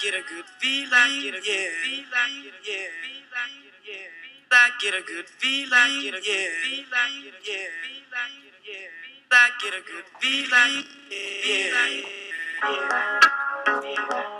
get a good feeling, get a good feeling, yeah. I get a good feeling, get a good feeling, yeah. I get a good feeling, yeah.